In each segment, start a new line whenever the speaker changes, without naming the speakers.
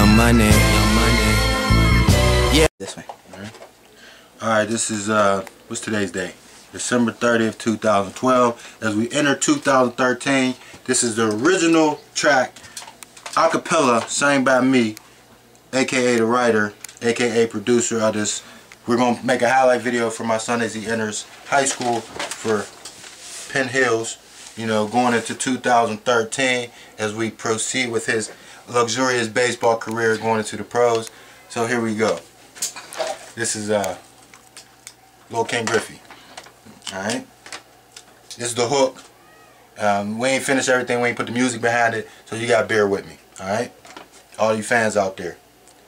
money, young money. Yeah.
This way.
Alright, this is, uh, what's today's day? December 30th, 2012. As we enter 2013, this is the original track, acapella, sang by me, aka the writer, aka producer of this. We're going to make a highlight video for my son as he enters high school for Penn Hills, you know, going into 2013 as we proceed with his luxurious baseball career going into the pros. So here we go. This is, uh, Lil Ken Griffey. Alright? This is the hook. Um, we ain't finished everything. We ain't put the music behind it. So you gotta bear with me. Alright? All you fans out there.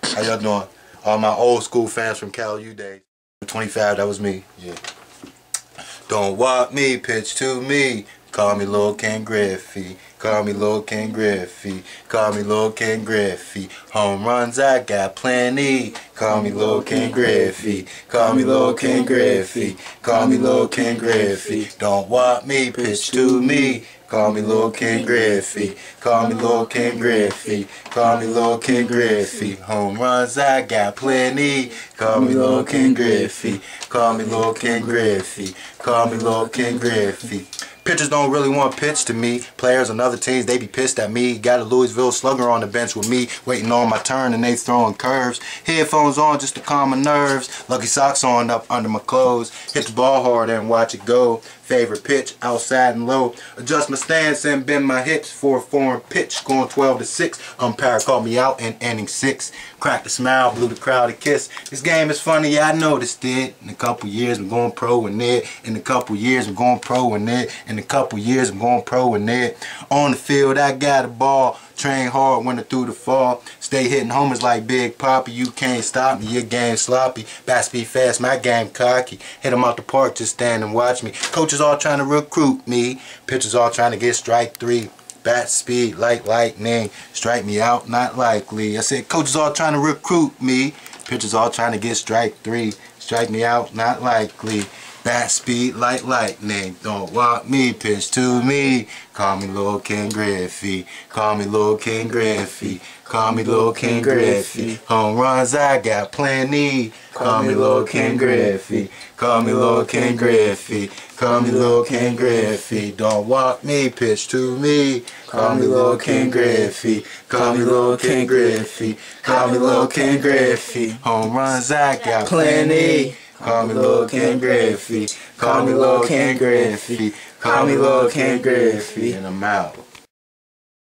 How y'all doing? All my old school fans from Cal U days. 25, that was me. Yeah. Don't walk me, pitch to me. Call me Lil Ken Griffey. Call me Lil Ken Griffey. Call me Lil Ken Griffey. Home runs I got plenty. Call me Lil Ken Griffey. Call me Lil Ken Griffey. Call me Lil Ken Griffey. Don't walk me, pitch to me. Call me Lil Ken Griffey. Call me Lil Ken Griffey. Call me Lil Ken Griffey. Home runs I got plenty. Call me Lil Ken Griffey. Call me Lil Ken Griffey. Call me Lil Ken Griffey. Pitchers don't really want to pitch to me. Players on other teams, they be pissed at me. Got a Louisville slugger on the bench with me, waiting on my turn, and they throwing curves. Headphones on just to calm my nerves. Lucky socks on up under my clothes. Hit the ball hard and watch it go. Favorite pitch, outside and low. Adjust my stance and bend my hips for a foreign pitch. Going 12 to 6. Umpire called me out in inning 6. Cracked a smile, blew the crowd a kiss. This game is funny, yeah, I noticed it. In a couple years, I'm going pro in it. In a couple years, I'm going pro in it. In a couple years, I'm going pro in it. On the field, I got a ball. Train hard, winter through the fall. Stay hitting homers like Big Papi. You can't stop me, your game sloppy. Bat speed fast, my game cocky. Hit 'em out the park, just stand and watch me. Coaches all trying to recruit me. Pitchers all trying to get strike three. Bat speed like lightning. Strike me out, not likely. I said coaches all trying to recruit me. Pitchers all trying to get strike three. Strike me out, not likely. Bat speed like lightning. Don't walk me, pitch to me. Call me Lil Ken Griffey. Call me Lil Ken Griffey. Call me Lil Ken Griffey. Home runs I got plenty. Call me Lil Ken Griffey. Call me Lil Ken Griffey. Call me Lil Ken Griffey. Don't walk me, pitch to me. Call me Lil Ken Griffey. Call me Lil Ken Griffey. Call me Lil Ken Griffey. Home runs I got plenty. Call me Lil Ken Griffey. Call me Lil Ken Griffey. Call me Lil Ken Griffey. And I'm out.